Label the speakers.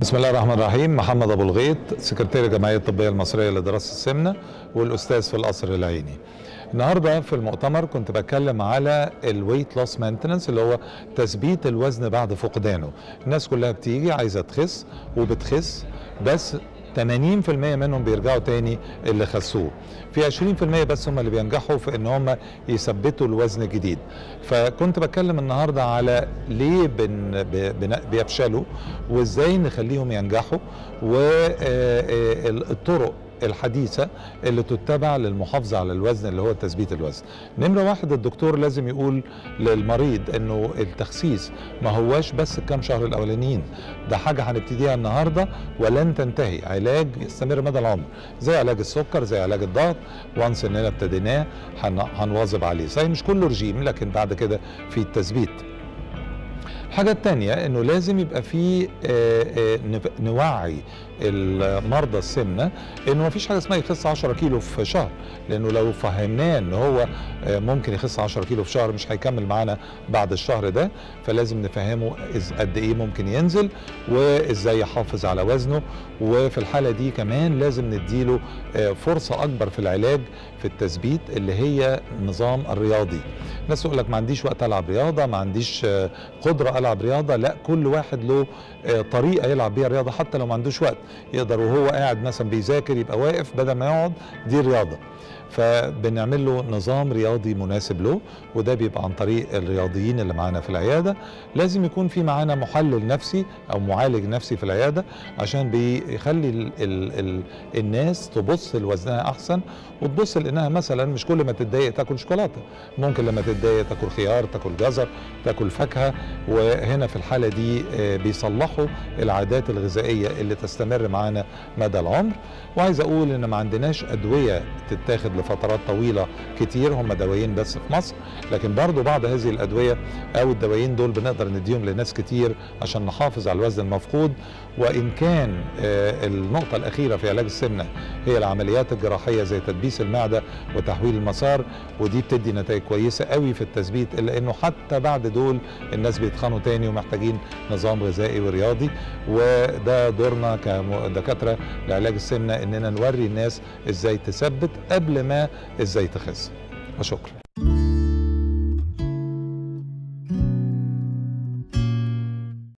Speaker 1: بسم الله الرحمن الرحيم. محمد أبو الغيط سكرتير الجمعية الطبية المصرية لدراسة السمنة والأستاذ في القصر العيني. النهارده في المؤتمر كنت بتكلم على ال weight loss maintenance اللي هو تثبيت الوزن بعد فقدانه. الناس كلها بتيجي عايزة تخس وبتخس بس 80% منهم بيرجعوا تاني اللي خسوه في 20% بس هم اللي بينجحوا في إن هم يثبتوا الوزن الجديد. فكنت بتكلم النهارده على ليه بن بيفشلوا وإزاي نخليهم ينجحوا والطرق الحديثة اللي تتبع للمحافظة على الوزن اللي هو تثبيت الوزن. نمرة واحد الدكتور لازم يقول للمريض إنه التخسيس ما هواش بس الكام شهر الأولانيين. ده حاجة هنبتديها النهاردة ولن تنتهي. علاج يستمر مدى العمر. زي علاج السكر زي علاج الضغط. وانس اننا ابتديناه هنواظب عليه. صحيح مش كله رجيم لكن بعد كده في التثبيت. الحاجة التانية إنه لازم يبقى في نوعي المرضى السمنة إنه ما فيش حاجة اسمها يخس 10 كيلو في شهر لأنه لو فهمناه إن هو ممكن يخس 10 كيلو في شهر مش هيكمل معانا بعد الشهر ده فلازم نفهمه قد إيه ممكن ينزل وإزاي يحافظ على وزنه وفي الحالة دي كمان لازم نديله فرصة أكبر في العلاج في التثبيت اللي هي النظام الرياضي. الناس تقول لك ما عنديش وقت ألعب رياضة ما عنديش قدرة ألعب رياضة لا كل واحد له طريقة يلعب بيها رياضة حتى لو ما عندوش وقت. يقدر وهو قاعد مثلا بيذاكر يبقى واقف بدل ما يقعد دي رياضة. فبنعمل له نظام رياضي مناسب له وده بيبقى عن طريق الرياضيين اللي معانا في العيادة. لازم يكون في معانا محلل نفسي أو معالج نفسي في العيادة عشان بيخلي ال ال ال الناس تبص لوزنها أحسن وتبص لأنها مثلا مش كل ما تتضايق تاكل شوكولاتة. ممكن لما تتضايق تاكل خيار تاكل جزر تاكل فاكهة وهنا في الحالة دي بيصلحوا العادات الغذائية اللي تستمر معانا مدى العمر. وعايز أقول إن ما عندناش أدوية تتاخد لفترات طويلة كتير هم دوايين بس في مصر. لكن برضو بعض هذه الأدوية أو الدوايين دول بنقدر نديهم لناس كتير عشان نحافظ على الوزن المفقود. وإن كان النقطة الأخيرة في علاج السمنة هي العمليات الجراحية زي تدبيس المعدة وتحويل المسار ودي بتدي نتائج كويسة قوي في التثبيت إلا إنه حتى بعد دول الناس بيتخنوا تاني ومحتاجين نظام غذائي ورياضي. وده دورنا كدكاتره لعلاج السمنة إننا نوري الناس إزاي تثبت قبل ما إزاي تخس؟ وشكرا.